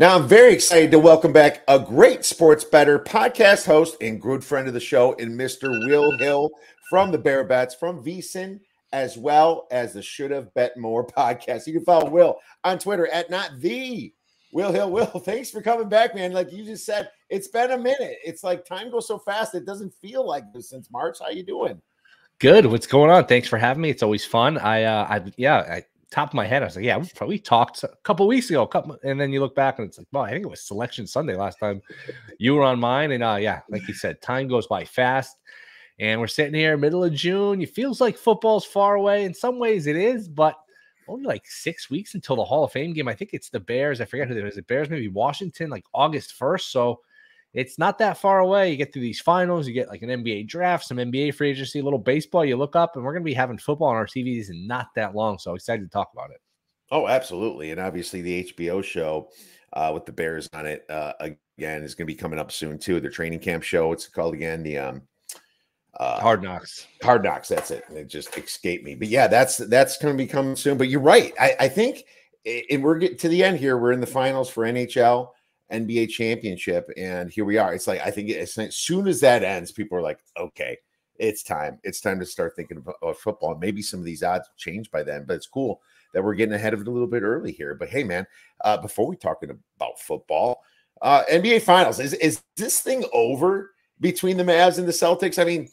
Now, I'm very excited to welcome back a great sports better podcast host and good friend of the show, and Mr. Will Hill from the Bear Bets from VSiN, as well as the Should Have Bet More podcast. You can follow Will on Twitter at not the Will Hill. Will, thanks for coming back, man. Like you just said, it's been a minute. It's like time goes so fast; it doesn't feel like this since March. How you doing? Good. What's going on? Thanks for having me. It's always fun. I, uh, I, yeah, I top of my head, I was like, yeah, we probably talked a couple weeks ago, a couple, and then you look back and it's like, well, I think it was Selection Sunday last time you were on mine, and uh, yeah, like you said, time goes by fast, and we're sitting here middle of June. It feels like football's far away. In some ways, it is, but only like six weeks until the Hall of Fame game. I think it's the Bears. I forget who it is. The Bears, maybe Washington, like August first. So it's not that far away. You get through these finals, you get like an NBA draft, some NBA free agency, a little baseball. You look up, and we're going to be having football on our TVs in not that long. So excited to talk about it. Oh, absolutely. And obviously, the HBO show uh, with the Bears on it uh, again is going to be coming up soon, too. The training camp show. It's called again? The um, uh, Hard Knocks. Hard Knocks. That's it. It just escaped me. But yeah, that's that's going to be coming soon. But you're right. I, I think, and we're getting to the end here. We're in the finals for NHL. NBA championship. And here we are. It's like, I think as soon as that ends, people are like, okay, it's time. It's time to start thinking about football. Maybe some of these odds change by then, but it's cool that we're getting ahead of it a little bit early here. But hey, man, uh, before we talking about football, uh, NBA Finals, is, is this thing over between the Mavs and the Celtics? I mean,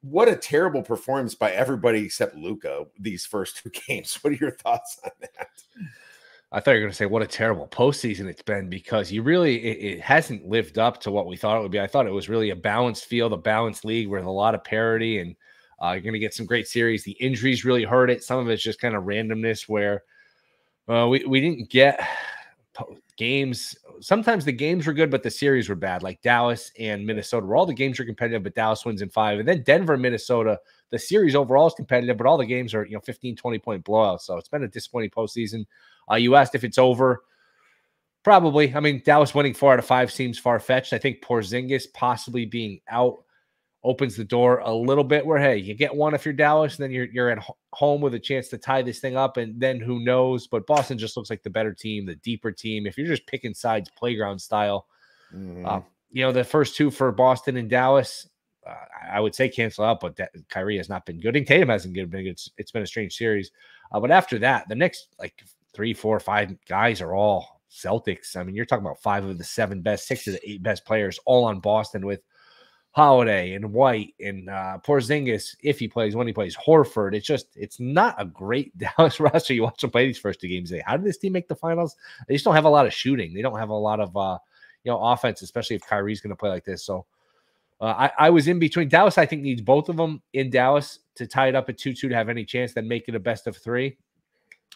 what a terrible performance by everybody except Luka these first two games. What are your thoughts on that? I thought you were going to say what a terrible postseason it's been because you really it, it, hasn't lived up to what we thought it would be. I thought it was really a balanced field, a balanced league with a lot of parity, and uh, you're going to get some great series. The injuries really hurt it. Some of it's just kind of randomness where uh, we we didn't get games. Sometimes the games were good, but the series were bad. Like Dallas and Minnesota, where all the games are competitive, but Dallas wins in five, and then Denver, Minnesota. The series overall is competitive, but all the games are you know 15, 20 point blowouts. So it's been a disappointing postseason. Uh, you asked if it's over. Probably. I mean, Dallas winning four out of five seems far fetched. I think Porzingis possibly being out opens the door a little bit. Where hey, you get one if you're Dallas, and then you're you're at home with a chance to tie this thing up, and then who knows? But Boston just looks like the better team, the deeper team. If you're just picking sides, playground style, mm-hmm. uh, you know the first two for Boston and Dallas. Uh, I would say cancel out, but that, Kyrie has not been good, and Tatum hasn't been good. It's it's been a strange series. Uh, but after that, the next like three, four, five guys are all Celtics. I mean, you're talking about five of the seven best, six of the eight best players all on Boston with Holiday and White and uh, Porzingis if he plays when he plays Horford. It's just it's not a great Dallas roster. You watch them play these first two games. How did this team make the finals? They just don't have a lot of shooting. They don't have a lot of uh, you know offense, especially if Kyrie's going to play like this. So uh, I, I was in between. Dallas, I think needs both of them in Dallas to tie it up at two two to have any chance, then make it a best of three.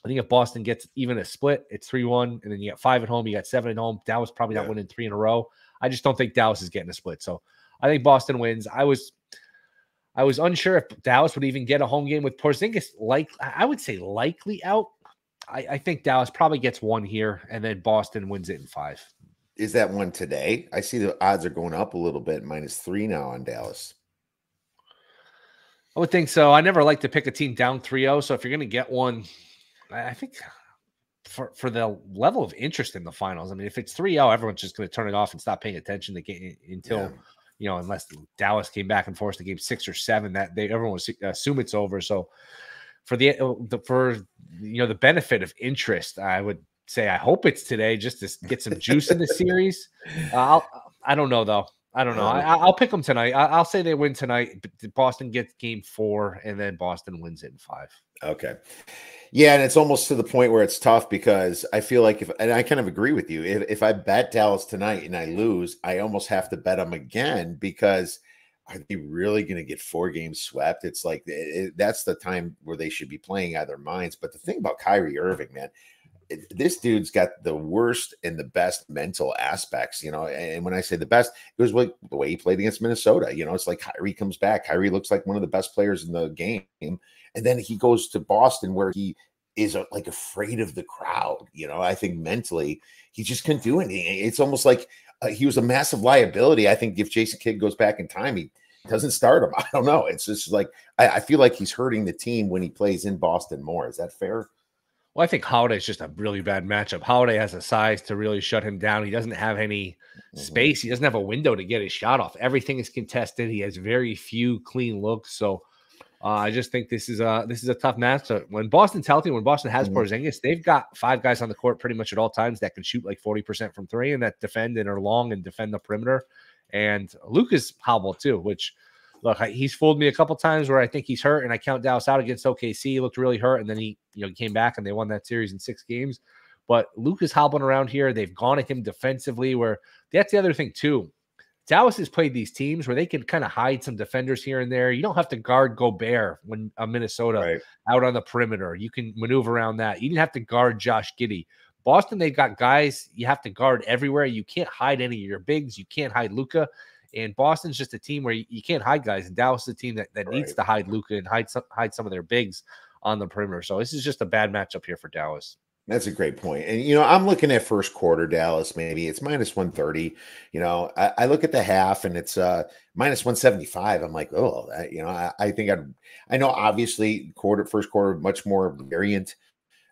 I think if Boston gets even a split, it's 3 1, and then you got five at home, you got seven at home. Dallas probably yeah. not winning three in a row. I just don't think Dallas is getting a split. So I think Boston wins. I was I was unsure if Dallas would even get a home game with Porzingis. Like I would say likely out. I, I think Dallas probably gets one here, and then Boston wins it in five. Is that one today? I see the odds are going up a little bit, minus three now on Dallas. I would think so. I never like to pick a team down 3 0. So if you're going to get one, I think for for the level of interest in the finals, I mean, if it's 3 0, everyone's just going to turn it off and stop paying attention to game until, yeah. you know, unless Dallas came back and forced the game six or seven, that they everyone will assume it's over. So for the, uh, the for you know the benefit of interest, I would say I hope it's today just to get some juice in the series. Uh, I'll, I don't know though. I don't know. Um, I, will pick them tonight. I, will say they win tonight. Boston gets game four, and then Boston wins it in five. Okay. Yeah, and it's almost to the point where it's tough because I feel like if and I kind of agree with you. If if I bet Dallas tonight and I lose, I almost have to bet them again because are they really going to get four games swept? It's like it, that's the time where they should be playing out of their minds. But the thing about Kyrie Irving, man, this dude's got the worst and the best mental aspects, you know. And when I say the best, it was like the way he played against Minnesota. You know, it's like Kyrie comes back. Kyrie looks like one of the best players in the game, and then he goes to Boston where he is uh, like afraid of the crowd. You know, I think mentally he just couldn't do anything. It's almost like uh, he was a massive liability. I think if Jason Kidd goes back in time, he doesn't start him. I don't know. It's just like I, I feel like he's hurting the team when he plays in Boston more. Is that fair? Well, I think Holiday is just a really bad matchup. Holiday has a size to really shut him down. He doesn't have any mm-hmm. space. He doesn't have a window to get his shot off. Everything is contested. He has very few clean looks. So uh, I just think this is a this is a tough matchup. When Boston's healthy, when Boston has mm-hmm. Porzingis, they've got five guys on the court pretty much at all times that can shoot like forty percent from three and that defend and are long and defend the perimeter. And Luke is hobbled too, which look, he's fooled me a couple times where I think he's hurt, and I count Dallas out against OKC. He looked really hurt, and then he you know came back and they won that series in six games. But Luke is hobbling around here. They've gone at him defensively. Where that's the other thing too. Dallas has played these teams where they can kind of hide some defenders here and there. You don't have to guard Gobert when uh, Minnesota right. out on the perimeter. You can maneuver around that. You didn't have to guard Josh Giddey. Boston, they've got guys you have to guard everywhere. You can't hide any of your bigs. You can't hide Luka. And Boston's just a team where you, you can't hide guys. And Dallas is a team that, that right. needs to hide Luka and hide some hide some of their bigs on the perimeter. So this is just a bad matchup here for Dallas. That's a great point. And, you know, I'm looking at first quarter Dallas, maybe it's minus 130. You know, I, I look at the half and it's uh minus 175. I'm like, oh, I, you know, I, I think I'd, I know obviously quarter, first quarter, much more variant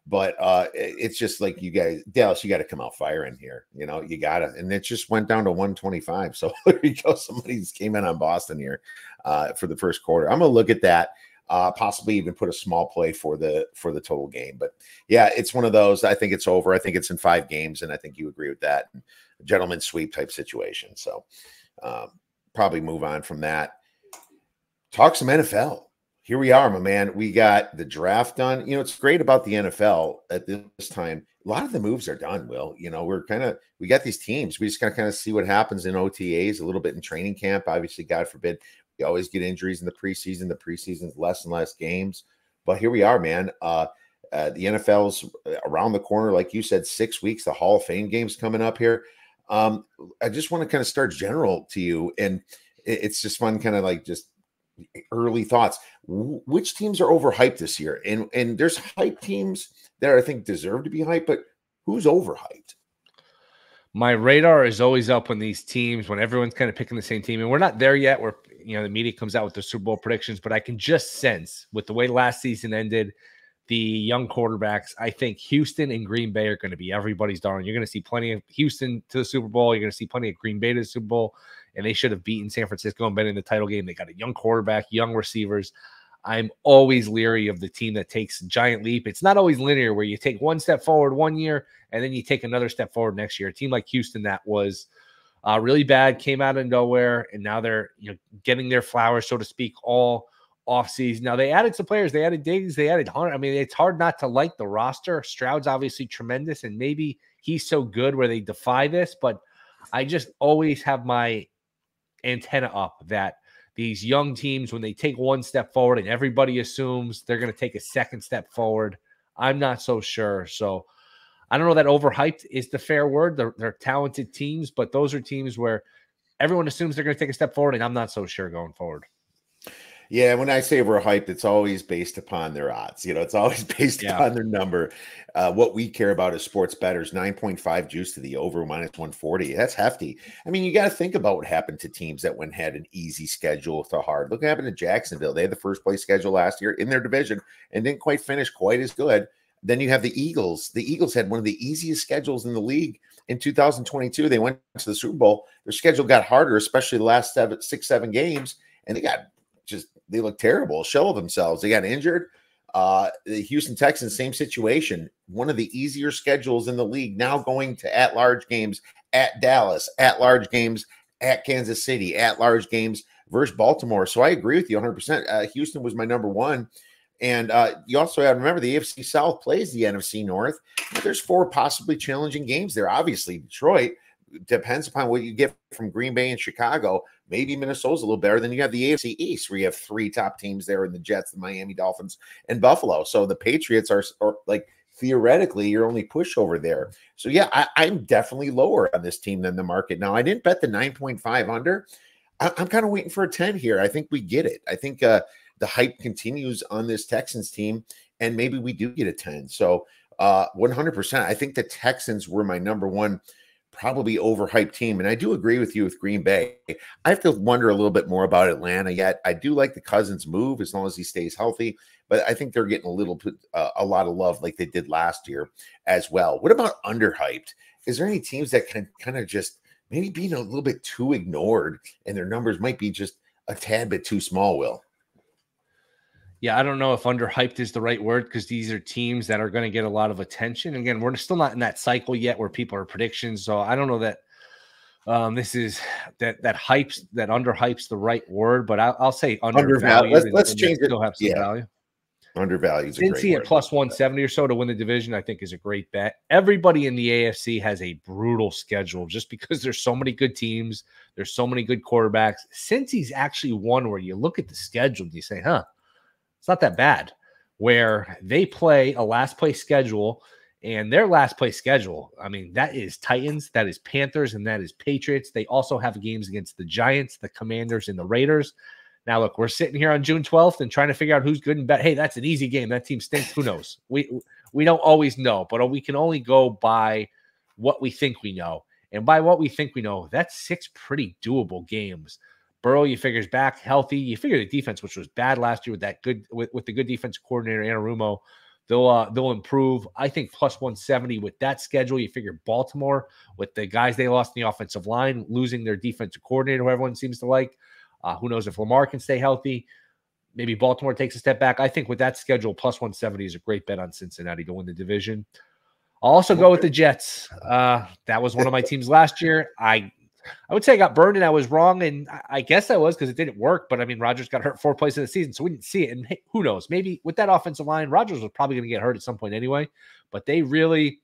but uh, it's just like you guys, Dallas, you got to come out firing here. You know, you got to, and it just went down to 125. So there you go. Somebody came in on Boston here uh, for the first quarter. I'm gonna look at that. Uh, possibly even put a small play for the for the total game. But yeah, it's one of those. I think it's over. I think it's in five games, and I think you agree with that. Gentleman sweep type situation. So um, probably move on from that. Talk some NFL here we are, my man. We got the draft done. You know, it's great about the NFL at this time. A lot of the moves are done, Will. You know, we're kind of we got these teams. We just gotta kind of see what happens in OTAs, a little bit in training camp. Obviously, God forbid, we always get injuries in the preseason. The preseason's less and less games. But here we are, man. Uh, uh, the NFL's around the corner, like you said, six weeks. The Hall of Fame games coming up here. Um, I just want to kind of start general to you, and it's just fun, kind of like just early thoughts. Which teams are overhyped this year? And and there's hype teams that I think deserve to be hyped, but who's overhyped? My radar is always up when these teams, when everyone's kind of picking the same team, and we're not there yet. Where you know the media comes out with the Super Bowl predictions, but I can just sense with the way last season ended, the young quarterbacks. I think Houston and Green Bay are going to be everybody's darling. You're going to see plenty of Houston to the Super Bowl. You're going to see plenty of Green Bay to the Super Bowl and they should have beaten San Francisco and been in the title game. They got a young quarterback, young receivers. I'm always leery of the team that takes giant leap. It's not always linear where you take one step forward one year and then you take another step forward next year. A team like Houston that was uh, really bad came out of nowhere and now they're you know getting their flowers, so to speak, all off season. Now they added some players. They added Diggs. They added Hunter. I mean, it's hard not to like the roster. Stroud's obviously tremendous, and maybe he's so good where they defy this. But I just always have my antenna up that these young teams, when they take one step forward and everybody assumes they're going to take a second step forward, I'm not so sure. So I don't know that overhyped is the fair word. They're, they're talented teams, but those are teams where everyone assumes they're going to take a step forward, and I'm not so sure going forward. Yeah, when I say overhyped, it's always based upon their odds. You know, it's always based yeah. upon their number. Uh, what we care about as sports bettors, 9.5 juice to the over minus 140. That's hefty. I mean, you got to think about what happened to teams that went had an easy schedule to hard. Look what happened to Jacksonville. They had the first place schedule last year in their division and didn't quite finish quite as good. Then you have the Eagles. The Eagles had one of the easiest schedules in the league in 2022. They went to the Super Bowl. Their schedule got harder, especially the last seven, six, seven games, and they got they look terrible, shell of themselves. They got injured. Uh, the Houston Texans, same situation. One of the easier schedules in the league. Now going to at large games at Dallas, at large games at Kansas City, at large games versus Baltimore. So I agree with you 100%. Uh, Houston was my number one. And uh, you also have remember the AFC South plays the NFC North. There's four possibly challenging games there. Obviously, Detroit depends upon what you get from Green Bay and Chicago. Maybe Minnesota's a little better. Then you have the AFC East, where you have three top teams there in the Jets, the Miami Dolphins, and Buffalo. So the Patriots are, are like theoretically your only pushover there. So yeah, I, am definitely lower on this team than the market. Now I didn't bet the 9.5 under. I, am kind of waiting for a 10 here. I think we get it. I think uh, the hype continues on this Texans team, and maybe we do get a 10. So uh, 100%. I think the Texans were my number one probably overhyped team. And I do agree with you with Green Bay. I have to wonder a little bit more about Atlanta yet. I do like the Cousins move as long as he stays healthy, but I think they're getting a little uh, a lot of love like they did last year as well. What about underhyped? Is there any teams that can kind of just maybe being a little bit too ignored and their numbers might be just a tad bit too small, Will? Yeah, I don't know if underhyped is the right word because these are teams that are going to get a lot of attention. Again, we're still not in that cycle yet where people are predictions. So I don't know that um, this is that that hypes that underhypes the right word, but I'll, I'll say undervalued. undervalued let's, let's change it. Still have some yeah. value. Undervalued. Cincy at plus 170 or so to win the division, I think is a great bet. Everybody in the AFC has a brutal schedule just because there's so many good teams, there's so many good quarterbacks. Cincy's actually one where you look at the schedule and you say, huh, it's not that bad. Where they play a last place schedule and their last place schedule, I mean, that is Titans, that is Panthers, and that is Patriots. They also have games against the Giants, the Commanders, and the Raiders. Now, look, we're sitting here on June 12th and trying to figure out who's good and bad. Hey, that's an easy game. That team stinks. Who knows? We we don't always know, but we can only go by what we think we know. And by what we think we know, that's six pretty doable games. Burrow, you figures back healthy. You figure the defense, which was bad last year with that good with, with the good defense coordinator Anarumo, they'll uh, they'll improve. I think plus 170 with that schedule. You figure Baltimore with the guys they lost in the offensive line, losing their defensive coordinator, who everyone seems to like. Uh, who knows if Lamar can stay healthy? Maybe Baltimore takes a step back. I think with that schedule, plus 170 is a great bet on Cincinnati to win the division. I'll also go with the Jets. Uh, that was one of my teams last year. I I would say I got burned and I was wrong. And I guess I was because it didn't work. But I mean, Rodgers got hurt four plays in the season, so we didn't see it. And who knows? Maybe with that offensive line, Rodgers was probably going to get hurt at some point anyway. But they really,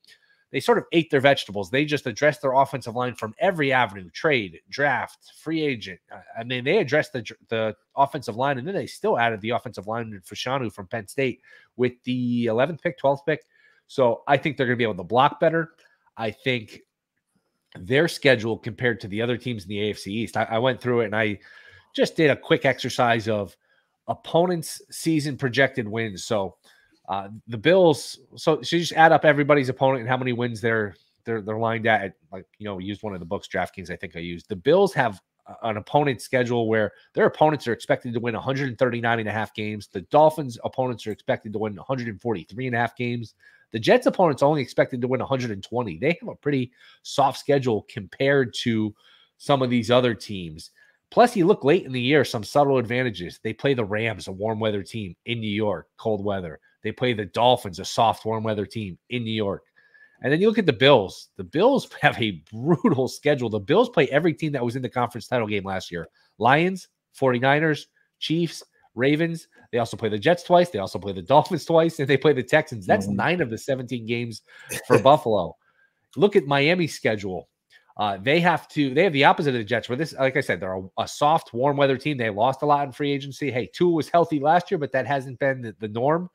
they sort of ate their vegetables. They just addressed their offensive line from every avenue trade, draft, free agent. Uh, I mean, they addressed the, the offensive line and then they still added the offensive line for Fashanu from Penn State with the 11th pick, 12th pick. So I think they're going to be able to block better. I think their schedule compared to the other teams in the AFC East. I, I, went through it and I just did a quick exercise of opponents' season projected wins. So uh, the Bills. So, so you just add up everybody's opponent and how many wins they're they're they're lined at. Like you know, used one of the books, DraftKings. I think I used the Bills have an opponent schedule where their opponents are expected to win 139 and a half games. The Dolphins opponents are expected to win 143 and a half games. The Jets opponents only expected to win 120. They have a pretty soft schedule compared to some of these other teams. Plus, you look late in the year, some subtle advantages. They play the Rams, a warm weather team in New York, cold weather. They play the Dolphins, a soft, warm weather team in New York. And then you look at the Bills. The Bills have a brutal schedule. The Bills play every team that was in the conference title game last year Lions, 49ers, Chiefs, Ravens. They also play the Jets twice. They also play the Dolphins twice, and they play the Texans. That's mm-hmm. nine of the 17 games for Buffalo. Look at Miami's schedule. Uh, they have to, they have the opposite of the Jets, where this, like I said, they're a, a, soft, warm weather team. They lost a lot in free agency. Hey, Tua was healthy last year, but that hasn't been the, the norm.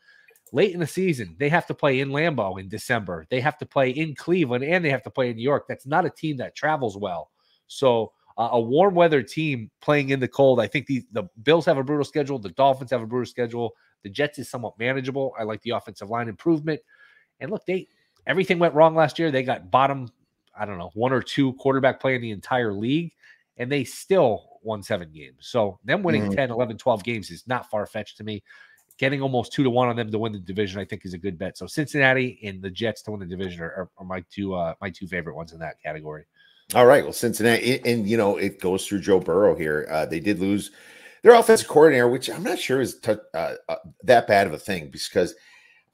Late in the season, they have to play in Lambeau in December. They have to play in Cleveland and they have to play in New York. That's not a team that travels well. So uh, a warm weather team playing in the cold. I think the, the Bills have a brutal schedule. The Dolphins have a brutal schedule. The Jets is somewhat manageable. I like the offensive line improvement. And look, they everything went wrong last year. They got bottom, I don't know, one or two quarterback play in the entire league, and they still won seven games. So them winning mm-hmm. 10, 11, 12 games is not far fetched to me. Getting almost two to one on them to win the division, I think, is a good bet. So Cincinnati and the Jets to win the division are, are, are my two uh, my two favorite ones in that category. All right. Well, Cincinnati, and, you know, it goes through Joe Burrow here. Uh, they did lose their offensive coordinator, which I'm not sure is t- uh, uh, that bad of a thing because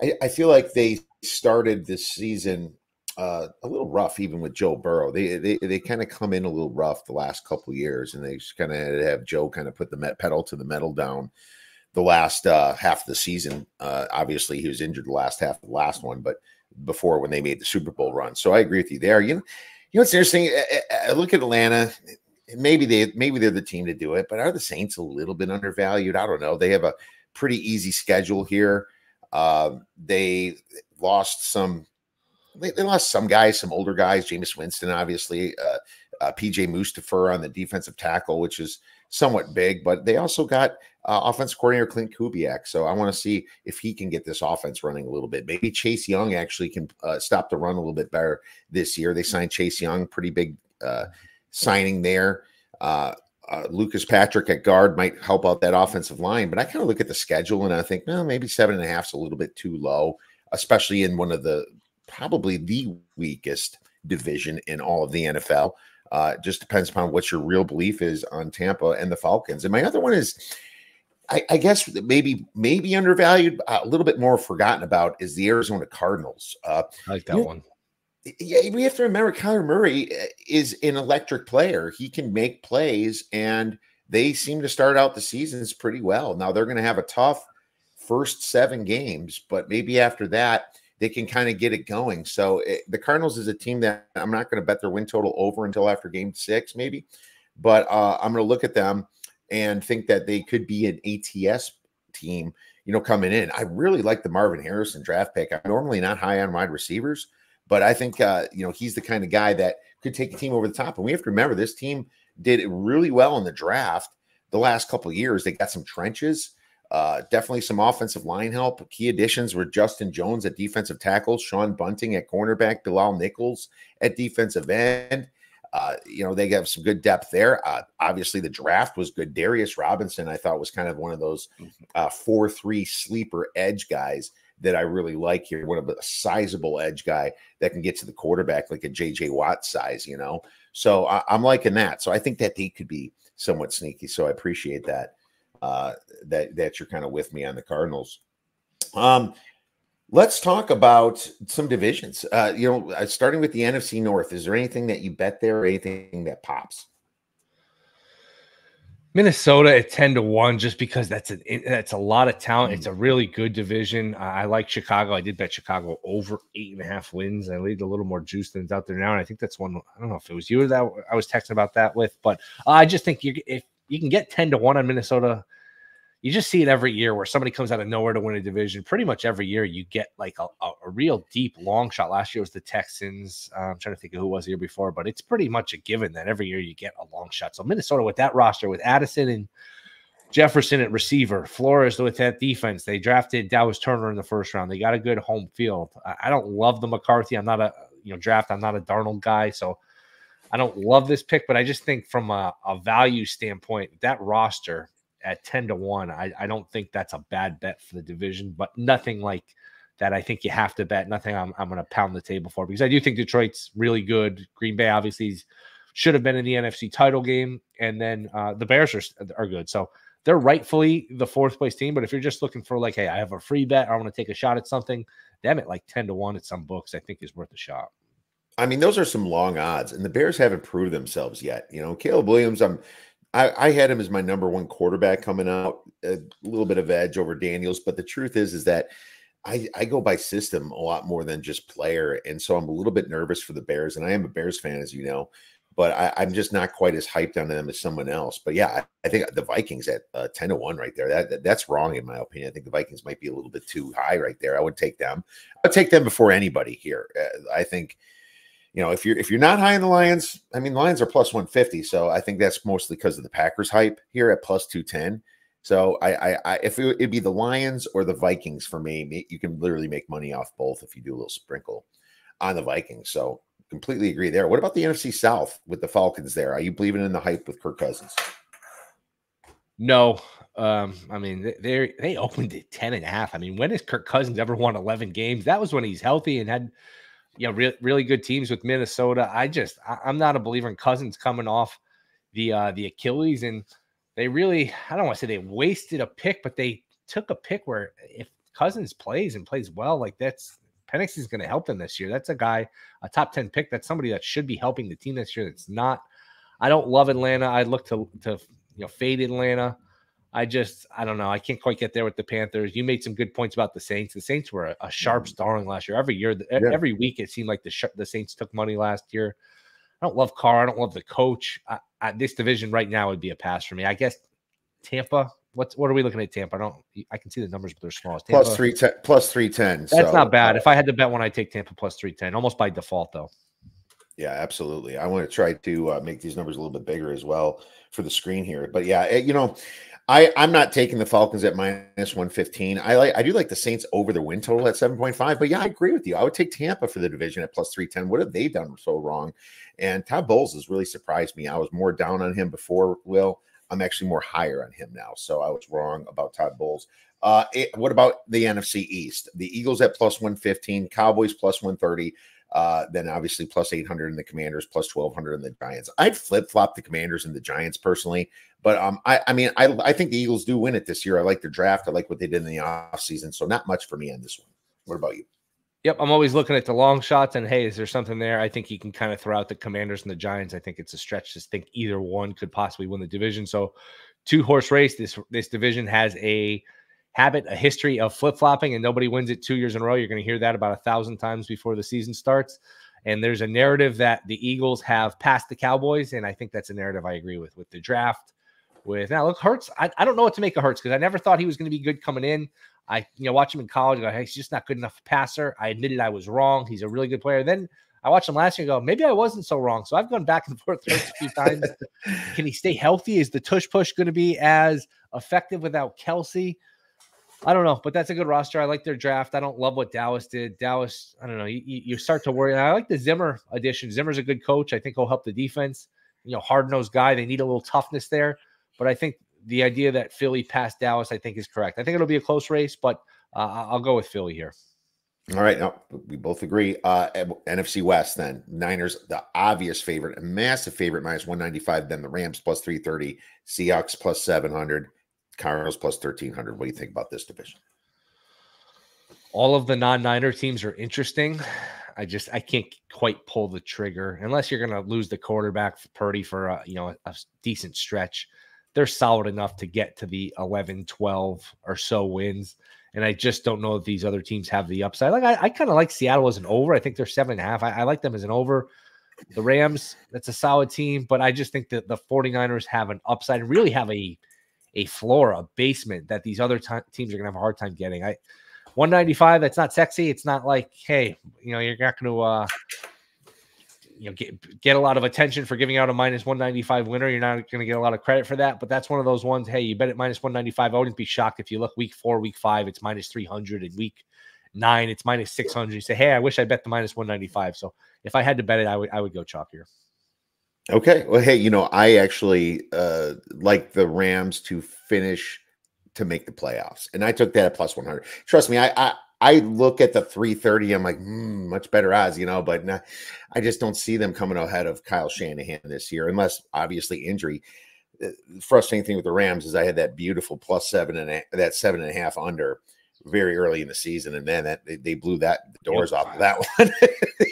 I, I, feel like they started this season uh, a little rough, even with Joe Burrow. They they, they kind of come in a little rough the last couple years, and they just kind of had to have Joe kind of put the met pedal to the metal down the last uh, half of the season. Uh, obviously, he was injured the last half of the last one, but before when they made the Super Bowl run. So I agree with you there. You know you know what's interesting? I look at Atlanta. Maybe they maybe they're the team to do it, but are the Saints a little bit undervalued? I don't know. They have a pretty easy schedule here. Uh, they lost some. They, they, lost some guys, some older guys. Jameis Winston, obviously. Uh, uh, PJ Mustipher on the defensive tackle, which is somewhat big, but they also got uh, offense coordinator Klint Kubiak. So I want to see if he can get this offense running a little bit. Maybe Chase Young actually can uh, stop the run a little bit better this year. They signed Chase Young, pretty big uh, signing there. Uh, uh, Lucas Patrick at guard might help out that offensive line, but I kind of look at the schedule and I think, maybe seven and a half is a little bit too low, especially in one of the probably the weakest division in all of the NFL. Uh, just depends upon what your real belief is on Tampa and the Falcons. And my other one is, I, I guess maybe maybe undervalued, uh, a little bit more forgotten about is the Arizona Cardinals. Uh, I like that you know, one. Yeah, we have to remember Kyler Murray uh, is an electric player. He can make plays, and they seem to start out the seasons pretty well. Now they're going to have a tough first seven games, but maybe after that they can kind of get it going. So it, eh, the Cardinals is a team that I'm not going to bet their win total over until after game six, maybe, but uh, I'm going to look at them and think that they could be an ATS team, you know, coming in. I really like the Marvin Harrison draft pick. I'm normally not high on wide receivers, but I think, uh, you know, he's the kind of guy that could take a team over the top. And we have to remember this team did really well in the draft the last couple years. They got some trenches uh, definitely some offensive line help. Key additions were Justin Jones at defensive tackle, Sean Bunting at cornerback, Bilal Nichols at defensive end. Uh, you know, they have some good depth there. Uh, obviously, the draft was good. Darius Robinson, I thought, was kind of one of those mm-hmm. uh, 4 3 sleeper edge guys that I really like here. One of a sizable edge guy that can get to the quarterback like a JJ Watt size, you know. So I, I'm liking that. So I think that they could be somewhat sneaky. So I appreciate that uh, that that you're kind of with me on the Cardinals. Um, let's talk about some divisions. Uh, you know, uh, starting with the NFC North, is there anything that you bet there, or anything that pops? Minnesota at 10 to 1 just because that's a that's a lot of talent. It's a mm. really good division. I like Chicago. I did bet Chicago over eight and a half wins. I laid a little more juice than it's out there now. And I think that's one I don't know if it was you that I was texting about that with, but I just think you if you can get 10 to 1 on Minnesota. You just see it every year where somebody comes out of nowhere to win a division. Pretty much every year, you get like a, a, a real deep long shot. Last year was the Texans. Uh, I'm trying to think of who was the year before, but it's pretty much a given that every year you get a long shot. So Minnesota with that roster, with Addison and Jefferson at receiver, Flores with that defense. They drafted Dallas Turner in the first round. They got a good home field. I, I don't love the McCarthy. I'm not a you know draft. I'm not a Darnold guy, so I don't love this pick, but I just think from a, a value standpoint, that roster at 10 to 1, I, I don't think that's a bad bet for the division, but nothing like that I think you have to bet. Nothing I'm, I'm going to pound the table for because I do think Detroit's really good. Green Bay obviously should have been in the NFC title game, and then uh, the Bears are, are good. So they're rightfully the fourth place team. But if you're just looking for like, hey, I have a free bet, I want to take a shot at something, them at like 10 to 1 at some books, I think is worth a shot. I mean, those are some long odds, and the Bears haven't proved themselves yet. You know, Caleb Williams, I'm I, I had him as my number one quarterback coming out, a little bit of edge over Daniels, but the truth is, is that I, I go by system a lot more than just player, and so I'm a little bit nervous for the Bears, and I am a Bears fan, as you know, but I, am just not quite as hyped on them as someone else. But yeah, I, I think the Vikings at uh, ten to one right there. That, that, that's wrong in my opinion. I think the Vikings might be a little bit too high right there. I would take them. I would take them before anybody here. Uh, I think you know, if you're if you're not high in the Lions, I mean, Lions are plus 150, so I think that's mostly because of the Packers hype here at plus 210. So I, I, I if it, would be the Lions or the Vikings for me, you can literally make money off both if you do a little sprinkle on the Vikings. So completely agree there. What about the NFC South with the Falcons there? Are you believing in the hype with Kirk Cousins? No. Um, I mean, they they opened at 10 and a half. I mean, when has Kirk Cousins ever won 11 games? That was when he's healthy and had re- really good teams with Minnesota. I just I, am not a believer in Cousins coming off the uh the Achilles, and they really I don't want to say they wasted a pick, but they took a pick where if Cousins plays and plays well, like that's Penix is going to help them this year. That's a guy, a top 10 pick. That's somebody that should be helping the team this year. That's not. I don't love Atlanta. I look to to you know fade Atlanta. I just, I don't know. I can't quite get there with the Panthers. You made some good points about the Saints. The Saints were a, a sharp mm-hmm. darling last year. Every year, yeah. every week, it seemed like the the Saints took money last year. I don't love Carr. I don't love the coach. I, I, this division right now would be a pass for me. I guess Tampa. What's what are we looking at Tampa? I don't. I can see the numbers, but they're small. Tampa, plus three ten. Plus three ten. That's so, not bad. Uh, if I had to bet one, I take Tampa plus three ten, almost by default though. Yeah, absolutely. I want to try to uh, make these numbers a little bit bigger as well for the screen here. But yeah, you know, I I'm not taking the Falcons at minus 115. I like I do like the Saints over the win total at 7.5. But yeah, I agree with you. I would take Tampa for the division at plus 310. What have they done so wrong? And Todd Bowles has really surprised me. I was more down on him before, Will. I'm actually more higher on him now. So I was wrong about Todd Bowles. Uh, it, what about the NFC East? The Eagles at plus 115, Cowboys plus 130. Uh, then obviously plus 800 in the Commanders, plus 1200 in the Giants. I'd flip flop the Commanders and the Giants personally, but um, I, I mean, I, I think the Eagles do win it this year. I like their draft. I like what they did in the offseason. So not much for me on this one. What about you? Yep, I'm always looking at the long shots and hey, is there something there? I think you can kind of throw out the Commanders and the Giants. I think it's a stretch to think either one could possibly win the division. So, two horse race. This this division has a habit, a history of flip flopping, and nobody wins it two years in a row. You're going to hear that about a thousand times before the season starts. And there's a narrative that the Eagles have passed the Cowboys, and I think that's a narrative I agree with. With the draft, with now look Hurts, I, I don't know what to make of Hurts because I never thought he was going to be good coming in. I you know watch him in college. Go, hey, he's just not good enough passer. I admitted I was wrong. He's a really good player. Then I watched him last year. go, maybe I wasn't so wrong. So I've gone back and forth a few times. Can he stay healthy? Is the tush push going to be as effective without Kelce? I don't know, but that's a good roster. I like their draft. I don't love what Dallas did. Dallas, I don't know. You, you start to worry. I like the Zimmer addition. Zimmer's a good coach. I think he'll help the defense. You know, hard nosed guy. They need a little toughness there. But I think the idea that Philly passed Dallas, I think, is correct. I think it'll be a close race, but uh, I'll go with Philly here. All right, no, we both agree. Uh, NFC West, then Niners, the obvious favorite, a massive favorite, minus one ninety five. Then the Rams plus three thirty, Seahawks plus seven hundred, Cardinals plus thirteen hundred. What do you think about this division? All of the non-Niner teams are interesting. I just I can't quite pull the trigger unless you're going to lose the quarterback for Purdy for a, you know a, a decent stretch they're solid enough to get to the 11, 12 or so wins. And I just don't know if these other teams have the upside. Like I, I kind of like Seattle as an over. I think they're seven and a half. I, I like them as an over. The Rams, that's a solid team, but I just think that the 49ers have an upside and really have a a floor, a basement that these other t- teams are gonna have a hard time getting. I 195, that's not sexy. It's not like, hey, you know, you're not gonna uh you know get get a lot of attention for giving out a minus 195 winner. You're not going to get a lot of credit for that, but that's one of those ones. Hey, you bet at minus 195. I wouldn't be shocked if you look week four, week five, it's minus 300, and week nine, it's minus 600. You say, hey, I wish I bet the minus 195. So if I had to bet it, I would I would go chalk here. Okay. Well, hey, you know, I actually uh like the Rams to finish to make the playoffs, and I took that at plus 100. Trust me, I I I look at the 330. I'm like, mm, much better odds, you know, but I just don't see them coming ahead of Kyle Shanahan this year, unless obviously injury. The frustrating thing with the Rams is I had that beautiful plus seven and a, that seven and a half under very early in the season, and then that they, they blew that the doors yep. off of that one.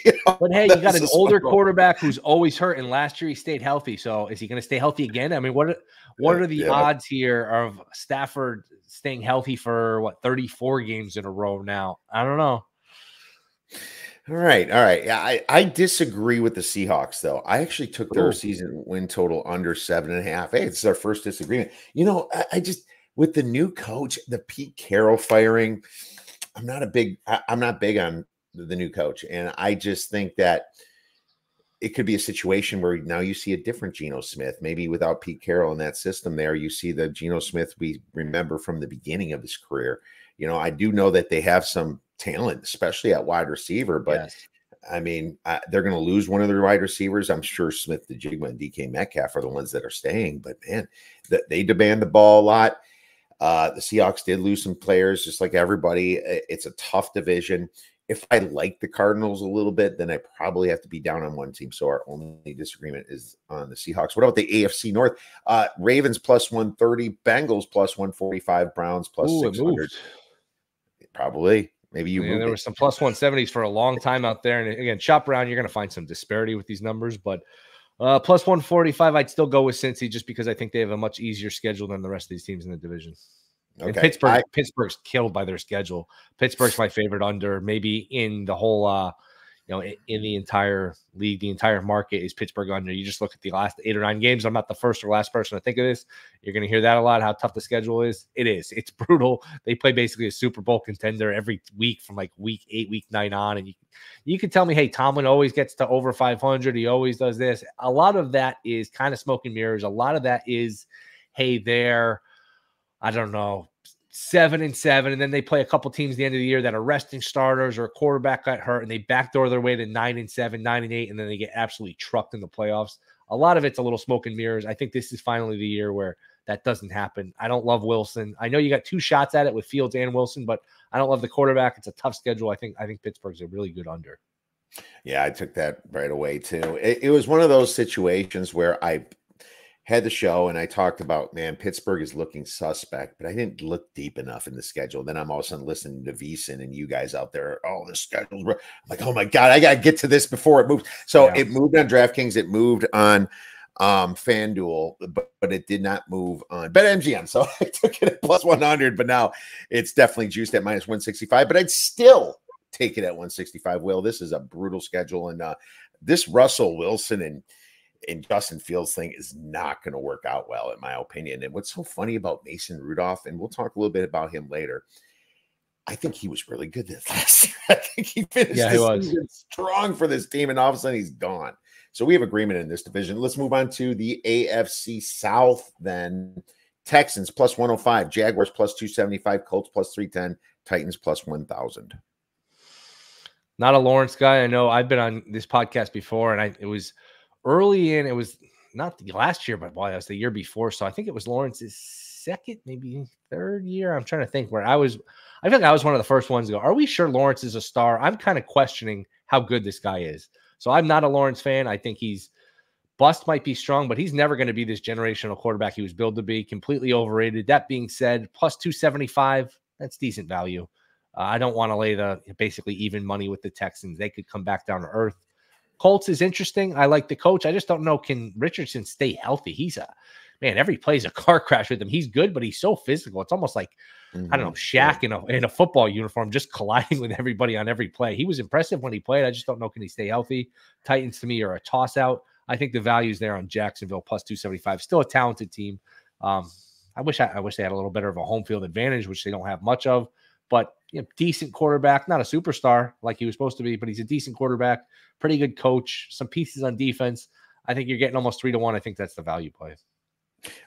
you know, but hey, you got an older quarterback who's always hurt, and last year he stayed healthy. So is he going to stay healthy again? I mean, what what are the yeah. odds here of Stafford staying healthy for what 34 games in a row now. I don't know. All right, all right. Yeah, I, I disagree with the Seahawks though. I actually took their Ooh. season win total under seven and a half. Hey, it's our first disagreement. You know, I, I, just with the new coach, the Pete Carroll firing. I'm not a big. I, I'm not big on the new coach, and I just think that it could be a situation where now you see a different Geno Smith. Maybe without Pete Carroll in that system, there you see the Geno Smith we remember from the beginning of his career. You know, I do know that they have some talent, especially at wide receiver, but yes. I mean, uh, they're going to lose one of their wide receivers. I'm sure Smith-Njigba, and DK Metcalf are the ones that are staying, but man, th- they demand the ball a lot. Uh, the Seahawks did lose some players, just like everybody. It's a tough division if I like the Cardinals a little bit, then I probably have to be down on one team. So our only disagreement is on the Seahawks. What about the AFC North? Uh, Ravens plus 130, Bengals plus 145, Browns plus Ooh, 600. Probably. Maybe you. Yeah, there were some plus 170s for a long time out there. And again, shop around, you're going to find some disparity with these numbers. But uh, plus 145, I'd still go with Cincy just because I think they have a much easier schedule than the rest of these teams in the division. Okay. And Pittsburgh, I, Pittsburgh's killed by their schedule. Pittsburgh's my favorite under, maybe in the whole uh, you know, in, the entire league, the entire market is Pittsburgh under. You just look at the last eight or nine games. I'm not the first or last person to think of this. You're going to hear that a lot. How tough the schedule is. It is. It's brutal. They play basically a Super Bowl contender every week from like week eight, week nine on, and you you can tell me, hey, Tomlin always gets to over 500. He always does this. A lot of that is kind of smoke and mirrors. A lot of that is, hey, they're I don't know seven and seven, and then they play a couple teams the end of the year that are resting starters or a quarterback got hurt, and they backdoor their way to nine and seven, nine and eight, and then they get absolutely trucked in the playoffs. A lot of it's a little smoke and mirrors. I think this is finally the year where that doesn't happen. I don't love Wilson. I know you got two shots at it with Fields and Wilson, but I don't love the quarterback. It's a tough schedule. I think I think Pittsburgh's a really good under. Yeah, I took that right away too. It, it was one of those situations where I had the show and I talked about, man, Pittsburgh is looking suspect, but I didn't look deep enough in the schedule. Then I'm all of a sudden listening to VSiN and you guys out there. Oh, the schedule's I'm like, oh my God, I got to get to this before it moves. So yeah. it moved on DraftKings, it moved on um FanDuel, but, but it did not move on BetMGM. So I took it at plus 100, but now it's definitely juiced at minus 165. But I'd still take it at 165. Will this is a brutal schedule, and uh this Russell Wilson and and Justin Fields thing is not going to work out well, in my opinion. And what's so funny about Mason Rudolph, and we'll talk a little bit about him later. I think he was really good this last year. I think he finished yeah, he was. strong for this team, and all of a sudden he's gone. So we have agreement in this division. Let's move on to the AFC South then. Texans plus 105, Jaguars plus 275, Colts plus 310, Titans plus 1000. Not a Lawrence guy. I know I've been on this podcast before, and I it was – early in it was not the last year, but boy, it was the year before. So I think it was Lawrence's second, maybe third year. I'm trying to think where I was. I think I was one of the first ones to go. Are we sure Lawrence is a star? I'm kind of questioning how good this guy is. So I'm not a Lawrence fan. I think he's bust might be strong, but he's never going to be this generational quarterback he was built to be. Completely overrated. That being said, plus 275, that's decent value. Uh, I don't want to lay the basically even money with the Texans. They could come back down to earth. Colts is interesting. I like the coach. I just don't know can Richardson stay healthy. He's a man. Every play is a car crash with him. He's good, but he's so physical. It's almost like mm-hmm. I don't know mm-hmm. Shaq in a in a football uniform, just colliding with everybody on every play. He was impressive when he played. I just don't know can he stay healthy. Titans to me are a toss out. I think the value's there on Jacksonville plus two seventy five. Still a talented team. Um, I wish I, I wish they had a little better of a home field advantage, which they don't have much of but you know, decent quarterback, not a superstar like he was supposed to be, but he's a decent quarterback, pretty good coach, some pieces on defense. I think you're getting almost three to one. I think that's the value play.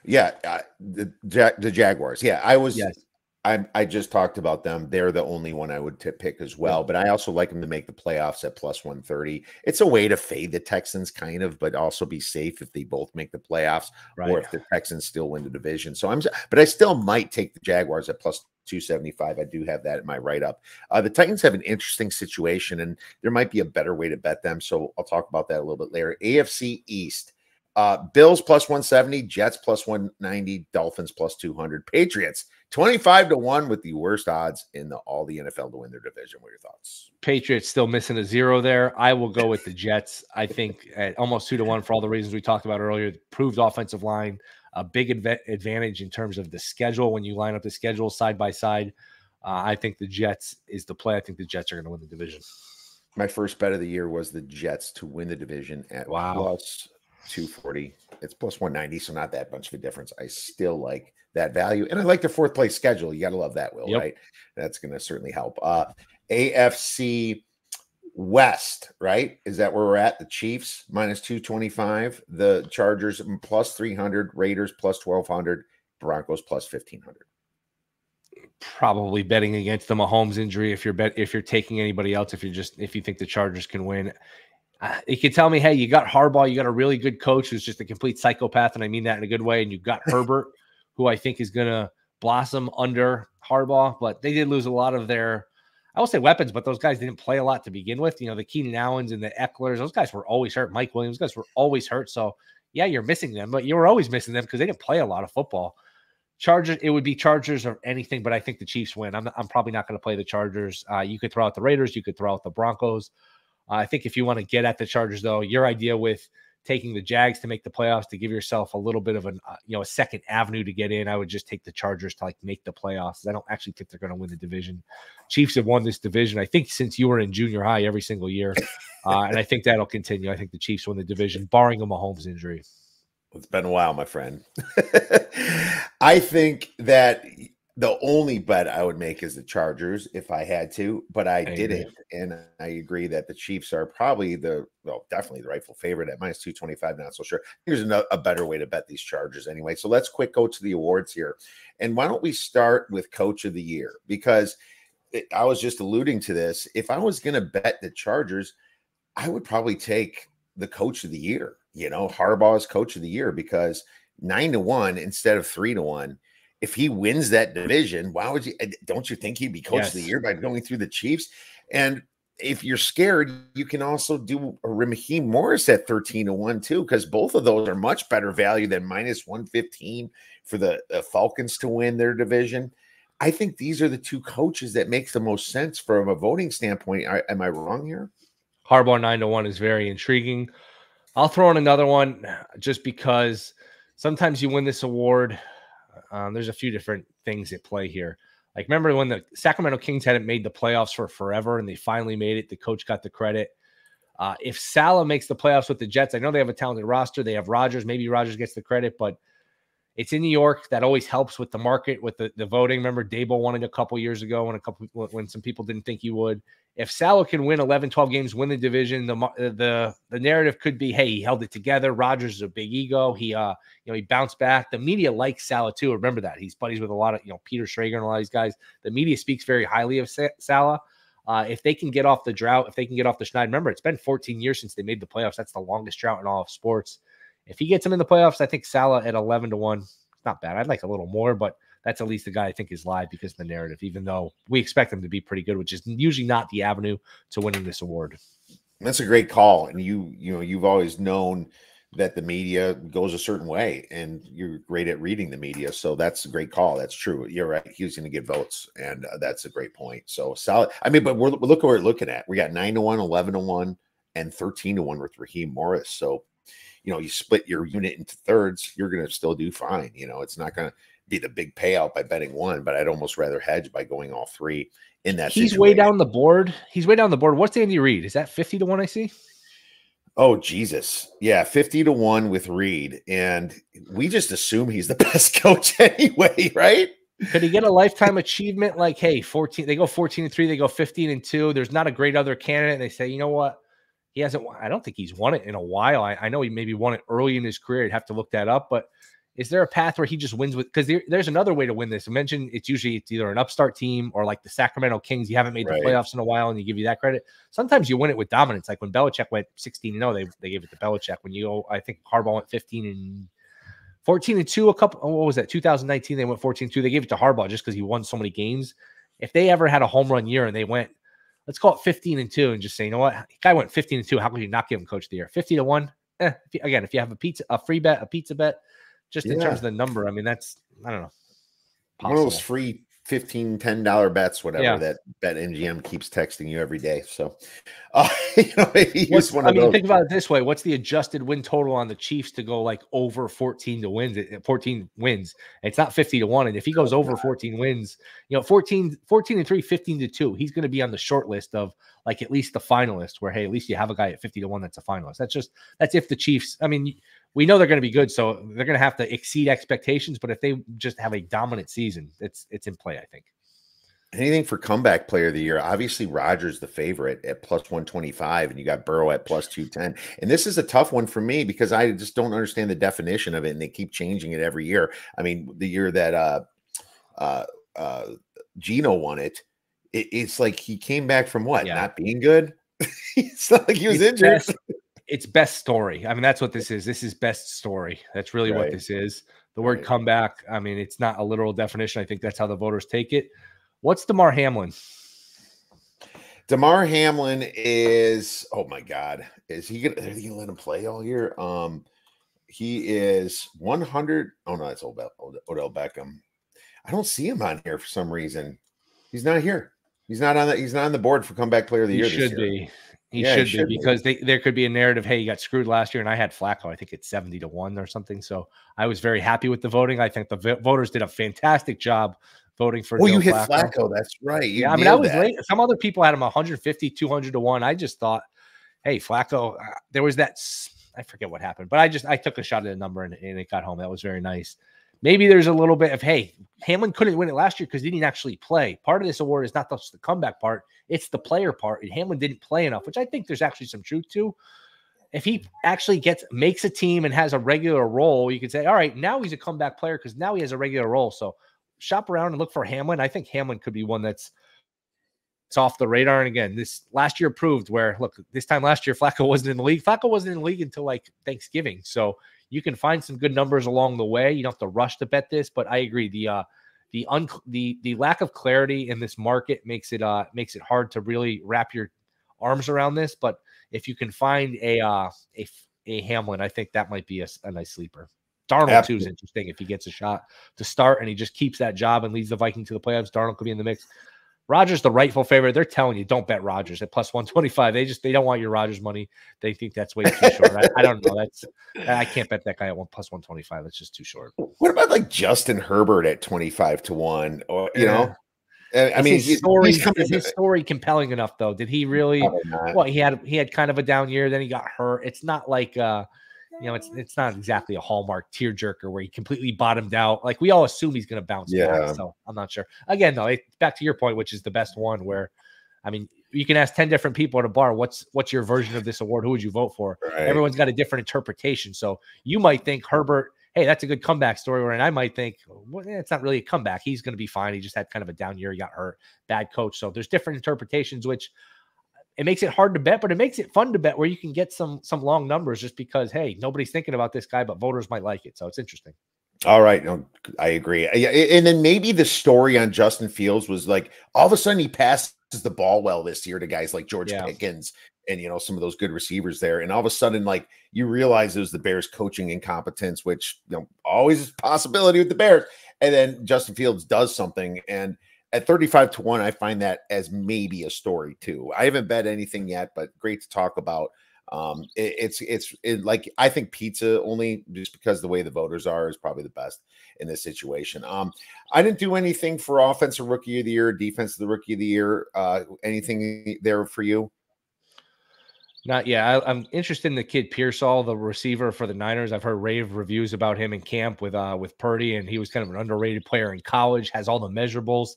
Yeah, uh, the the Jaguars. Yeah, I was. Yes. I I just talked about them. They're the only one I would t- pick as well. But I also like them to make the playoffs at plus one thirty. It's a way to fade the Texans, kind of, but also be safe if they both make the playoffs, right. or if the Texans still win the division. So I'm, but I still might take the Jaguars at plus 275. I do have that in my write up. Uh, the Titans have an interesting situation, and there might be a better way to bet them. So I'll talk about that a little bit later. AFC East. Uh, Bills plus 170, Jets plus 190, Dolphins plus 200, Patriots 25 to 1 with the worst odds in the, all the NFL to win their division. What are your thoughts? Patriots still missing a zero there. I will go with the Jets. I think at almost 2 to 1 for all the reasons we talked about earlier. Proved offensive line, a big adv- advantage in terms of the schedule when you line up the schedule side by side. Uh, I think the Jets is the play. I think the Jets are going to win the division. My first bet of the year was the Jets to win the division at wow. plus 240. It's plus 190, so not that much of a difference. I still like that value. And I like the fourth place schedule. You got to love that, Will, yep. right? That's going to certainly help. Uh, AFC West, right? Is that where we're at? The Chiefs minus 225, the Chargers plus 300, Raiders plus 1200, Broncos plus 1500. Probably betting against the Mahomes injury if you're bet if you're taking anybody else if you're just if you think the Chargers can win. Uh, you can tell me, hey, you got Harbaugh, you got a really good coach who's just a complete psychopath, and I mean that in a good way, and you've got Herbert, who I think is gonna blossom under Harbaugh, but they did lose a lot of their I will say weapons, but those guys didn't play a lot to begin with. You know, the Keenan Allens and the Ekelers, those guys were always hurt. Mike Williams, guys were always hurt. So yeah, you're missing them, but you were always missing them because they didn't play a lot of football. Chargers, it would be Chargers or anything, but I think the Chiefs win. I'm, I'm probably not going to play the Chargers. Uh, you could throw out the Raiders, you could throw out the Broncos. Uh, I think if you want to get at the Chargers, though, your idea with taking the Jags to make the playoffs to give yourself a little bit of an uh, you know a second avenue to get in. I would just take the Chargers to like make the playoffs. I don't actually think they're going to win the division. Chiefs have won this division. I think since you were in junior high every single year. uh, and I think that'll continue. I think the Chiefs win the division, barring a Mahomes injury. It's been a while, my friend. I think that the only bet I would make is the Chargers if I had to, but I, I didn't. Agree. And I agree that the Chiefs are probably the, well, definitely the rightful favorite at minus 225. Not so sure. Here's a, a better way to bet these Chargers anyway. So let's quick go to the awards here. And why don't we start with Coach of the Year? Because it, I was just alluding to this. If I was going to bet the Chargers, I would probably take the Coach of the Year, you know, Harbaugh's Coach of the Year, because nine to one instead of three to one if he wins that division, why would you? Don't you think he'd be coach yes. of the year by going through the Chiefs? And if you're scared, you can also do a Raheem Morris at 13 to 1 too, because both of those are much better value than minus 115 for the, the, Falcons to win their division. I think these are the two coaches that makes the most sense from a voting standpoint. I, am I wrong here? Harbaugh 9 to 1 is very intriguing. I'll throw in another one just because sometimes you win this award um, there's a few different things at play here. Like, remember when the Sacramento Kings hadn't made the playoffs for forever and they finally made it? The coach got the credit. Uh, if Saleh makes the playoffs with the Jets, I know they have a talented roster. They have Rodgers. Maybe Rodgers gets the credit, but it's in New York. That always helps with the market, with the, the voting. Remember, Daboll won it a couple years ago when a couple when some people didn't think he would if Saleh can win 11, 12 games, win the division, the the the narrative could be, hey, he held it together. Rodgers is a big ego. He uh, you know, he bounced back. The media likes Saleh too. Remember that he's buddies with a lot of you know Peter Schrager and a lot of these guys. The media speaks very highly of Saleh. Uh, if they can get off the drought, if they can get off the schneid, remember it's been 14 years since they made the playoffs. That's the longest drought in all of sports. If he gets them in the playoffs, I think Saleh at 11 to one, not bad. I'd like a little more, but that's at least the guy I think is live because of the narrative, even though we expect him to be pretty good, which is usually not the avenue to winning this award. That's a great call. And you, you know, you've always known that the media goes a certain way and you're great at reading the media. So that's a great call. That's true. You're right. He's going to get votes. And uh, that's a great point. So solid. I mean, but we're, look what we're looking at. We got nine to one, 11 to one, and 13 to one with Raheem Morris. So, you know, you split your unit into thirds, you're going to still do fine. You know, it's not going to, be the big payout by betting one, but I'd almost rather hedge by going all three in that. He's situation. way down the board. He's way down the board. What's Andy Reid? Is that 50 to 1 I see? Oh Jesus. Yeah, 50 to 1 with Reid. And we just assume he's the best coach anyway, right? Could he get a lifetime achievement like, hey, 14, they go 14 and 3, they go 15 and 2. There's not a great other candidate. And they say, you know what? He hasn't, I don't think he's won it in a while. I, I know he maybe won it early in his career. I'd have to look that up, but is there a path where he just wins with because there, there's another way to win this? I mentioned it's usually it's either an upstart team or like the Sacramento Kings. You haven't made the right. playoffs in a while, and you give you that credit. Sometimes you win it with dominance, like when Belichick went 16 0, they they gave it to Belichick. When you go, I think Harbaugh went 15 and 14 and 2 a couple oh, what was that 2019 they went 14 2 they gave it to Harbaugh just because he won so many games if they ever had a home run year and they went let's call it 15 and 2 and just say you know what guy went 15 and 2 how could you not give him coach of the year 50 to 1 eh, if you, again if you have a pizza a free bet a pizza bet just yeah. in terms of the number. I mean, that's I don't know. Possible. One of those free 15 10 dollar bets whatever yeah. that bet mgm keeps texting you every day so uh, you know, i mean think about it this way what's the adjusted win total on the chiefs to go like over 14 to wins 14 wins? It's not 50 to 1 and if he goes over 14 wins you know 14 14 and 3 15 to 2 he's going to be on the short list of like at least the finalist where hey at least you have a guy at 50 to 1 that's a finalist that's just that's if the chiefs i mean we know they're going to be good, so they're going to have to exceed expectations. But if they just have a dominant season, it's it's in play. I think. Anything for comeback player of the year? Obviously, Rodgers the favorite at plus 125, and you got Burrow at plus 210. And this is a tough one for me because I just don't understand the definition of it, and they keep changing it every year. I mean, the year that uh uh uh Geno won it, it it's like he came back from what? Yeah. Not being good. it's not like he was injured. Best, it's best story. I mean, that's what this is. This is best story. That's really right. what this is. The word right. comeback. I mean, it's not a literal definition. I think that's how the voters take it. What's Damar Hamlin? Damar Hamlin is oh my god, is he gonna, are they gonna let him play all year? Um, he is 100. Oh no, that's Odell, Odell Beckham. I don't see him on here for some reason. He's not here. He's not on the. He's not on the board for comeback player of the he year. Should be. He, yeah, should, he should be, be because they, there could be a narrative. Hey, you got screwed last year, and I had Flacco. I think it's seventy to one or something. So I was very happy with the voting. I think the voters did a fantastic job voting for. Well, Joe you hit Flacco. Flacco. That's right. You yeah, I mean, I was that. late. Some other people had him 150, 200 to one. I just thought hey, Flacco, uh, there was that. I forget what happened, but I just I took a shot at a number and, and it got home. That was very nice. Maybe there's a little bit of hey, Hamlin couldn't win it last year because he didn't actually play. Part of this award is not just the comeback part; it's the player part. And Hamlin didn't play enough, which I think there's actually some truth to. If he actually gets makes a team and has a regular role, you could say, all right, now he's a comeback player because now he has a regular role. So shop around and look for Hamlin. I think Hamlin could be one that's it's off the radar. And again, this last year proved where look, this time last year, Flacco wasn't in the league. Flacco wasn't in the league until like Thanksgiving. So you can find some good numbers along the way. You don't have to rush to bet this, but I agree. The uh the un the the lack of clarity in this market makes it uh makes it hard to really wrap your arms around this. But if you can find a uh a a Hamlin, I think that might be a, a nice sleeper. Darnold Absolutely. too is interesting if he gets a shot to start and he just keeps that job and leads the Viking to the playoffs. Darnold could be in the mix. Rodgers, the rightful favorite. They're telling you don't bet Rodgers at plus 125. They just they don't want your Rodgers money. They think that's way too short. I, I, don't know. That's I can't bet that guy at one plus 125. That's just too short. What about like Justin Herbert at 25 to 1? Or you yeah. know, I mean, his story is his story compelling enough though? Did he really? Well, he had he had kind of a down year, then he got hurt. It's not like uh you know, it's it's not exactly a hallmark tearjerker where he completely bottomed out. Like we all assume he's going to bounce yeah. back. So I'm not sure. Again, though, it, back to your point, which is the best one. Where, I mean, you can ask ten different people at a bar, "What's what's your version of this award? Who would you vote for?" Right. Everyone's got a different interpretation. So you might think Herbert, hey, that's a good comeback story, Where and I might think, well, eh, it's not really a comeback. He's going to be fine. He just had kind of a down year. He got hurt, bad coach. So there's different interpretations, which it makes it hard to bet, but it makes it fun to bet where you can get some some long numbers just because hey, nobody's thinking about this guy, but voters might like it. So it's interesting. All right, no, I agree. And then maybe the story on Justin Fields was like all of a sudden he passes the ball well this year to guys like George yeah. Pickens and you know some of those good receivers there, and all of a sudden like you realize it was the Bears coaching incompetence, which you know always is a possibility with the Bears, and then Justin Fields does something and at 35 to 1 i find that as maybe a story too. I haven't bet anything yet but great to talk about um it, it's it's it, like i think pizza only just because the way the voters are is probably the best in this situation. Um i didn't do anything for offensive rookie of the year defense of the rookie of the year uh anything there for you not yet. I, am interested in the kid Pearsall, the receiver for the Niners. I've heard rave reviews about him in camp with uh with Purdy, and he was kind of an underrated player in college. Has all the measurables.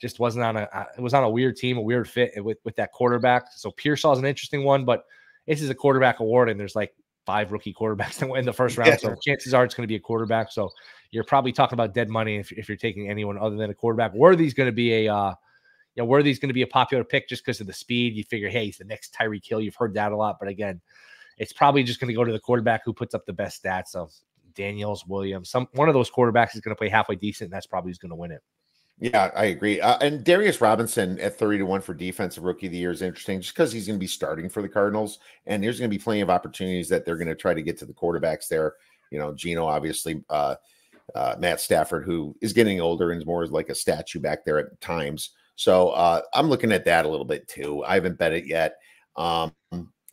Just wasn't on a. Uh, it was on a weird team, a weird fit with with that quarterback. So Pearsall is an interesting one, but this is a quarterback award, and there's like five rookie quarterbacks that went in the first round. Yeah. So chances are it's going to be a quarterback. So you're probably talking about dead money if, if you're taking anyone other than a quarterback. Worthy's going to be a uh, you know, Worthy's going to be a popular pick just because of the speed. You figure, hey, he's the next Tyreek Hill. You've heard that a lot, but again, it's probably just going to go to the quarterback who puts up the best stats. So Daniels, Williams, some one of those quarterbacks is going to play halfway decent. And that's probably who's going to win it. Yeah, I agree. Uh, and Darius Robinson at 30 to 1 for defensive rookie of the year is interesting just because he's going to be starting for the Cardinals. And there's going to be plenty of opportunities that they're going to try to get to the quarterbacks there. You know, Geno, obviously, uh, uh, Matt Stafford, who is getting older and is more like a statue back there at times. So uh, I'm looking at that a little bit too. I haven't bet it yet. Um,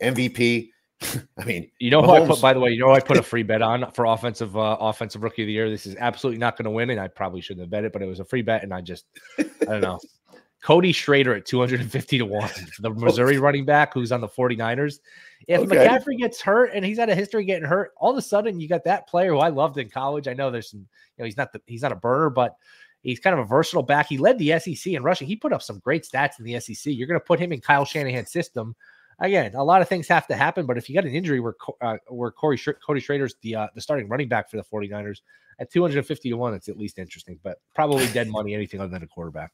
MVP. I mean, you know Mahomes, who I put by the way, you know I put a free bet on for offensive uh, offensive rookie of the year. This is absolutely not going to win, and I probably shouldn't have bet it, but it was a free bet, and I just I don't know. Cody Schrader at 250 to 1, the Missouri running back who's on the 49ers. If okay. McCaffrey gets hurt and he's had a history getting hurt, all of a sudden you got that player who I loved in college. I know there's some, you know, he's not the he's not a burner, but He's kind of a versatile back. He led the SEC in rushing. He put up some great stats in the SEC. You're going to put him in Kyle Shanahan's system. Again, a lot of things have to happen, but if you got an injury where uh, where Corey Sh- Cody Schrader's the uh, the starting running back for the 49ers at 250 to 1, it's at least interesting, but probably dead money anything other than a quarterback.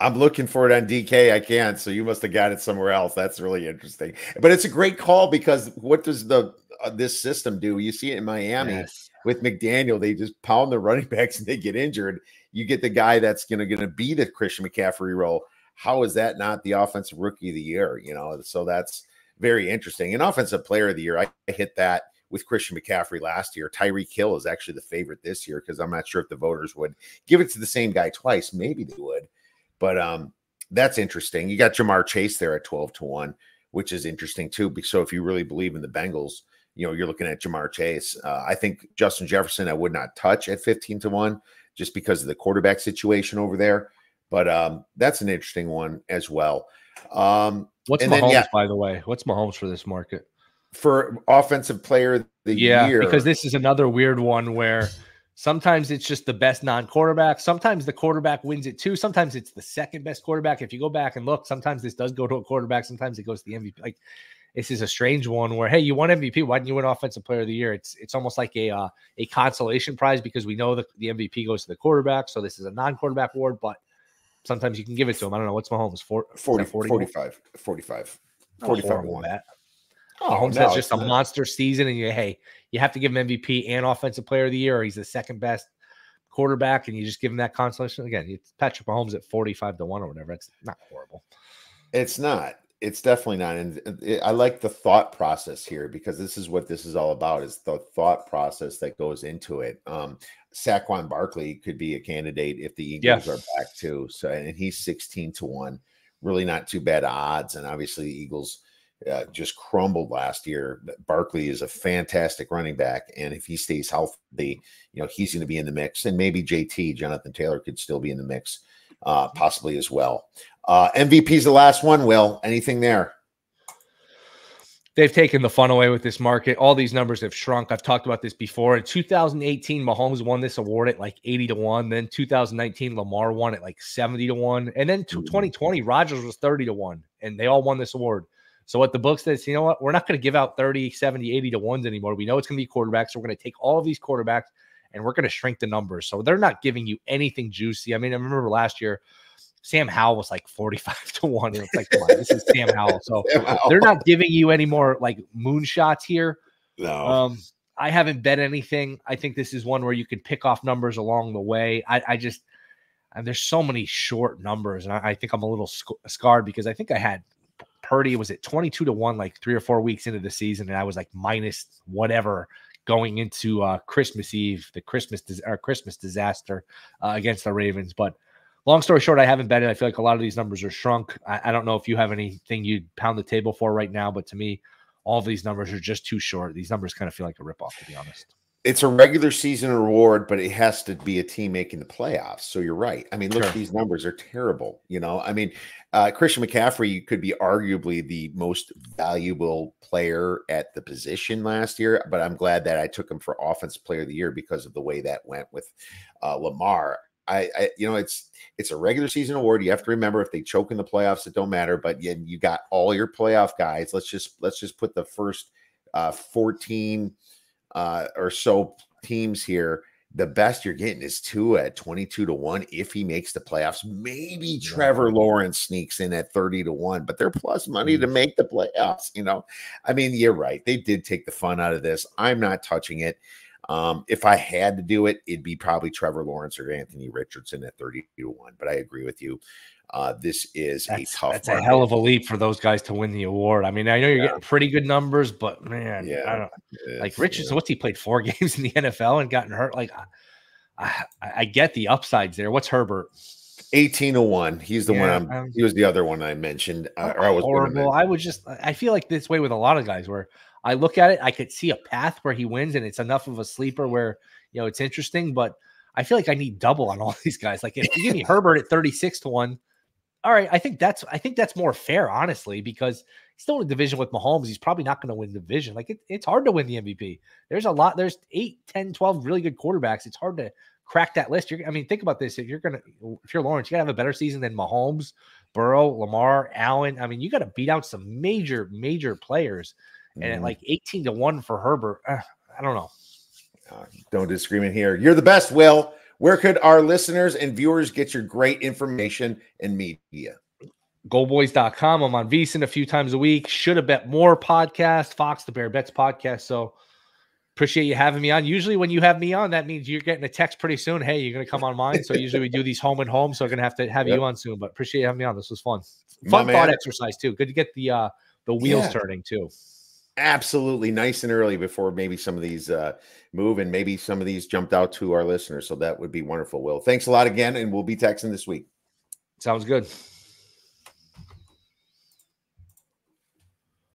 I'm looking for it on DK. I can't. So you must have got it somewhere else. That's really interesting. But it's a great call because what does the uh, this system do? You see it in Miami yes. With McDaniel. They just pound the running backs and they get injured you get the guy that's going to going to be the Christian McCaffrey role. How is that not the offensive rookie of the year? You know, so that's very interesting. An offensive player of the year, I, I hit that with Christian McCaffrey last year. Tyreek Hill is actually the favorite this year because I'm not sure if the voters would give it to the same guy twice. Maybe they would, but um, that's interesting. You got Ja'Marr Chase there at 12 to 1, which is interesting too. So if you really believe in the Bengals, you know, you're looking at Ja'Marr Chase. Uh, I think Justin Jefferson, I would not touch at 15 to 1 just because of the quarterback situation over there. But um, that's an interesting one as well. Um, What's Mahomes, then, yeah. by the way? What's Mahomes for this market? for offensive player of the Yeah, year. because this is another weird one where sometimes it's just the best non-quarterback. Sometimes the quarterback wins it too. Sometimes it's the second best quarterback. If you go back and look, sometimes this does go to a quarterback. Sometimes it goes to the MVP. Like this is a strange one where hey, you won MVP. Why didn't you win Offensive Player of the Year? It's it's almost like a uh, a consolation prize because we know that the MVP goes to the quarterback. So this is a non-quarterback award, but sometimes you can give it to him. I don't know what's Mahomes for 40, 40 45, 45, 45 horrible, one. Oh, Mahomes no, has just a monster season, and you hey, you have to give him MVP and Offensive Player of the Year, or he's the second best quarterback, and you just give him that consolation. Again, it's Patrick Mahomes at forty-five to one or whatever. It's not horrible. It's not. It's definitely not. And I like the thought process here because this is what this is all about is the thought process that goes into it. Um, Saquon Barkley could be a candidate if the Eagles Yeah. are back too. So, and he's 16 to one, really not too bad odds. And obviously the Eagles uh, just crumbled last year. Barkley is a fantastic running back. And if he stays healthy, you know, he's going to be in the mix and maybe JT, Jonathan Taylor could still be in the mix, uh, possibly as well. Uh, MVP's the last one. Will anything there? They've taken the fun away with this market. All these numbers have shrunk. I've talked about this before. In 2018, Mahomes won this award at like 80 to 1. Then 2019, Lamar won at like 70 to 1. And then 2020, Rodgers was 30 to 1. And they all won this award. So what the book says, you know what? We're not going to give out 30, 70, 80 to 1s anymore. We know it's going to be quarterbacks. So we're going to take all of these quarterbacks and we're going to shrink the numbers. So they're not giving you anything juicy. I mean, I remember last year, Sam Howell was like 45 to 1. And it's like, come on, this is Sam Howell. So they're not giving you any more like moonshots here. no. Um, I haven't bet anything. I think this is one where you can pick off numbers along the way. I, I just, and there's so many short numbers, and I, I think I'm a little sc- scarred because I think I had Purdy was at 22 to one like three or four weeks into the season, and I was like minus whatever going into uh, Christmas Eve, the Christmas dis- or Christmas disaster uh, against the Ravens. But long story short, I haven't betted. I feel like a lot of these numbers are shrunk. I, I don't know if you have anything you'd pound the table for right now, but to me, all of these numbers are just too short. These numbers kind of feel like a ripoff, to be honest. It's a regular season award, but it has to be a team making the playoffs. So you're right. I mean, look, Sure. these numbers are terrible. You know, I mean, uh, Christian McCaffrey could be arguably the most valuable player at the position last year, but I'm glad that I took him for Offense Player of the Year because of the way that went with uh, Lamar. I, I, you know, it's it's a regular season award. You have to remember if they choke in the playoffs, it don't matter. But you, you got all your playoff guys. Let's just let's just put the first uh, 14 uh, or so teams here. The best you're getting is two at 22 to 1 if he makes the playoffs. Maybe Trevor Lawrence sneaks in at 30 to 1, but they're plus money to make the playoffs. You know, I mean, you're right. They did take the fun out of this. I'm not touching it. Um, if I had to do it, it'd be probably Trevor Lawrence or Anthony Richardson at 30 to 1. But I agree with you. Uh, this is That's, a tough that's a hell of a leap for those guys to win the award. I mean, I know you're Yeah. getting pretty good numbers, but man, Yeah. I don't like Richardson. yeah. What's he played four games in the NFL and gotten hurt? Like, I, I, I get the upsides there. What's Herbert? 18 to 1. He's the one I'm um, he was the other one I mentioned. Uh, or I was horrible. I would just I feel like this way with a lot of guys where I look at it, I could see a path where he wins, and it's enough of a sleeper where you know it's interesting, but I feel like I need double on all these guys. Like if you give me Herbert at 36 to 1, all right, I think that's I think that's more fair, honestly, because he's still in a division with Mahomes. He's probably not going to win the division. Like it, it's hard to win the MVP. There's a lot, there's 8, 10, 12 really good quarterbacks. It's hard to crack that list. You're I mean, think about this. If you're gonna if you're Lawrence, you gotta have a better season than Mahomes, Burrow, Lamar, Allen. I mean, you got to beat out some major, major players. And at Mhm. like 18 to 1 for Herbert, uh, I don't know. Uh, don't disagreement here. You're the best, Will. Where could our listeners and viewers get your great information and media? Goldboys.com. I'm on VSiN a few times a week. Should have bet more podcast, Fox the Bear Bets podcast. So appreciate you having me on. Usually when you have me on, that means you're getting a text pretty soon. Hey, you're gonna come on mine. So usually we do these home and home. So I'm gonna have to have Yep. you on soon. But appreciate you having me on. This was fun. My Fun thought man. exercise too. Good to get the uh the wheels Yeah. turning too. Absolutely nice and early before maybe some of these uh, move and maybe some of these jumped out to our listeners. So that would be wonderful, Will. Thanks a lot again, and we'll be texting this week. Sounds good.